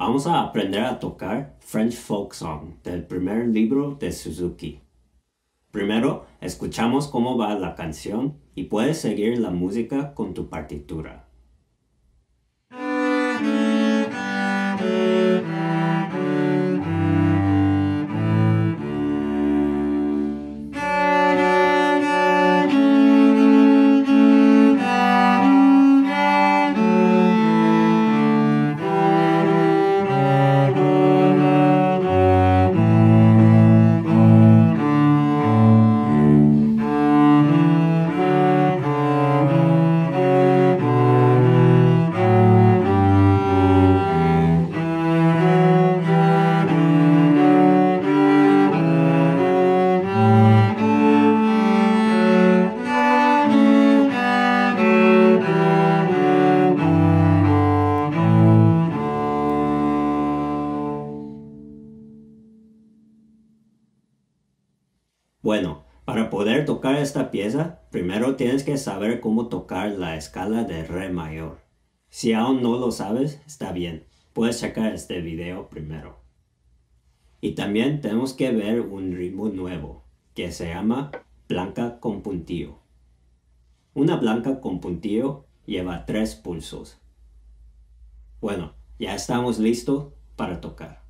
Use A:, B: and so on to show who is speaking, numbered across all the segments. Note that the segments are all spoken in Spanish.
A: Vamos a aprender a tocar French Folk Song del primer libro de Suzuki. Primero, escuchamos cómo va la canción y puedes seguir la música con tu partitura. Bueno, para poder tocar esta pieza, primero tienes que saber cómo tocar la escala de Re mayor. Si aún no lo sabes, está bien. Puedes checar este video primero. Y también tenemos que ver un ritmo nuevo, que se llama blanca con puntillo. Una blanca con puntillo lleva tres pulsos. Bueno, ya estamos listos para tocar.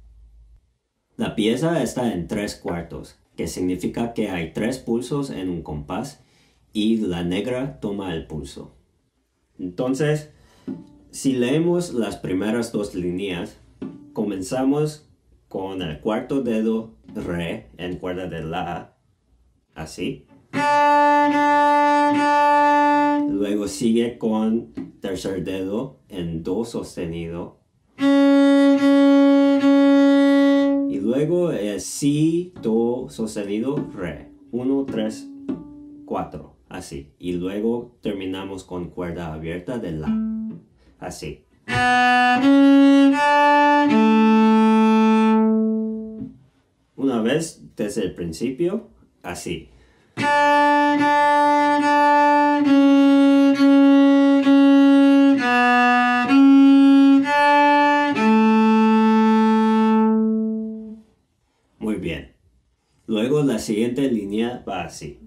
A: La pieza está en tres cuartos que significa que hay tres pulsos en un compás y la negra toma el pulso. Entonces, si leemos las primeras dos líneas, comenzamos con el cuarto dedo re en cuerda de la, así. Luego sigue con tercer dedo en do sostenido luego es si, do sostenido, re. 1, 3, 4. Así. Y luego terminamos con cuerda abierta de la. Así. Una vez desde el principio, así. La siguiente línea va así.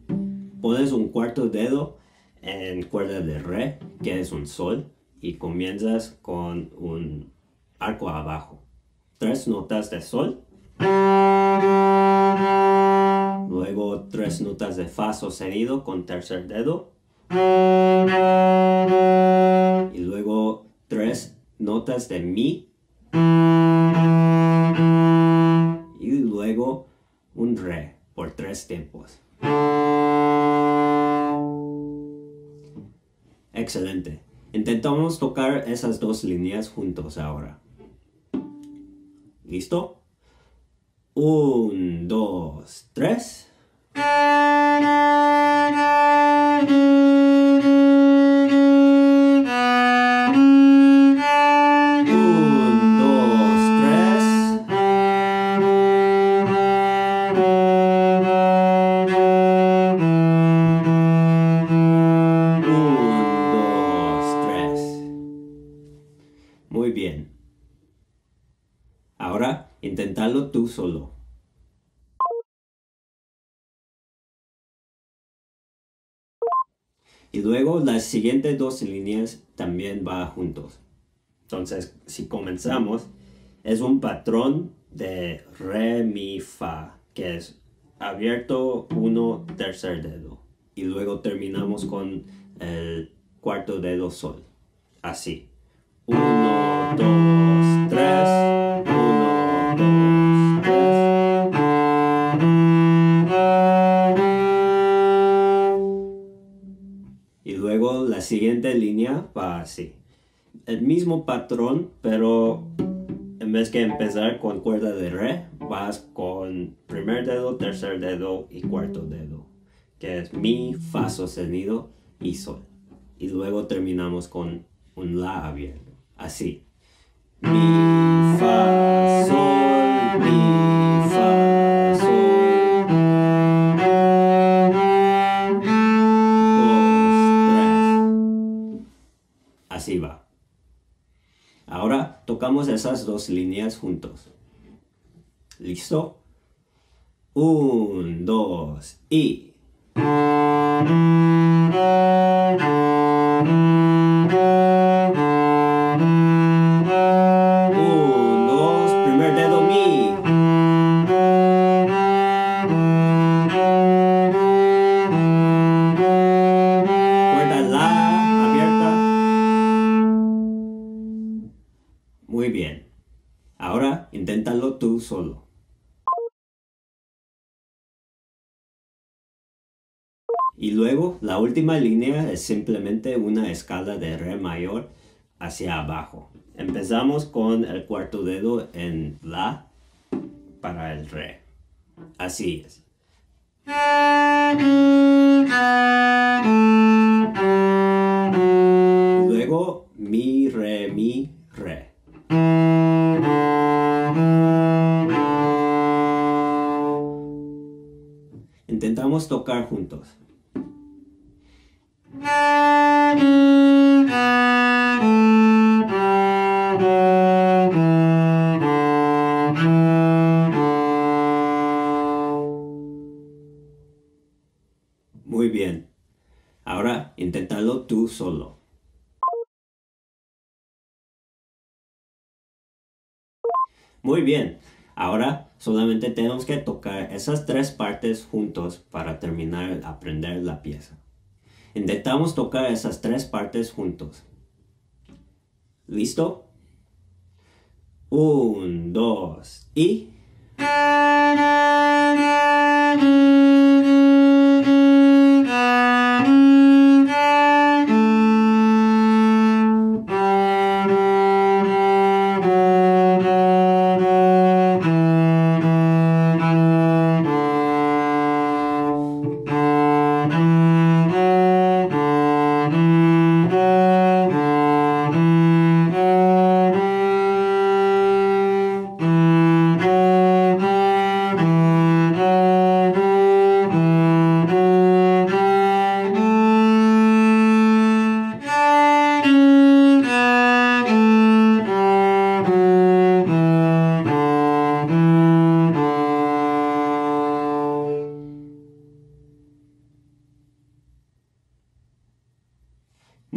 A: Pones un cuarto dedo en cuerda de re, que es un sol, y comienzas con un arco abajo. Tres notas de sol. Luego tres notas de fa sostenido con tercer dedo. Y luego tres notas de mi. Y luego un re por tres tiempos. Excelente. Intentamos tocar esas dos líneas juntos ahora. ¿Listo? Un, dos, tres. Solo. Y luego las siguientes dos líneas también van juntos. Entonces, si comenzamos, es un patrón de re, mi, fa, que es abierto, uno, tercer dedo. Y luego terminamos con el cuarto dedo sol. Así. Uno, dos, tres. La siguiente línea va así. El mismo patrón, pero en vez que empezar con cuerda de re, vas con primer dedo, tercer dedo y cuarto dedo, que es mi, fa sostenido y sol. Y luego terminamos con un la abierto, así. Mi, fa, sol, Así va. Ahora tocamos esas dos líneas juntos. ¿Listo? Un, dos y... Muy bien. Ahora inténtalo tú solo. Y luego la última línea es simplemente una escala de re mayor hacia abajo. Empezamos con el cuarto dedo en la para el re. Así es. Luego mi, re, mi, re. Intentamos tocar juntos. Muy bien. Ahora inténtalo tú solo. Muy bien. Ahora solamente tenemos que tocar esas tres partes juntos para terminar de aprender la pieza. Intentamos tocar esas tres partes juntos. ¿Listo? Un, dos y...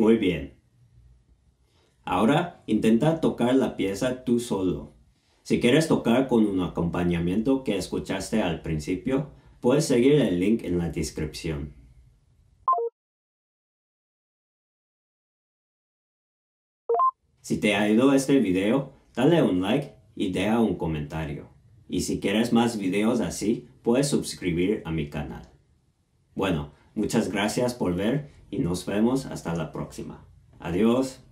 A: Muy bien. Ahora intenta tocar la pieza tú solo. Si quieres tocar con un acompañamiento que escuchaste al principio, puedes seguir el link en la descripción. Si te ha ayudado este video, dale un like y deja un comentario. Y si quieres más videos así, puedes suscribir a mi canal. Bueno, muchas gracias por ver y nos vemos hasta la próxima. Adiós.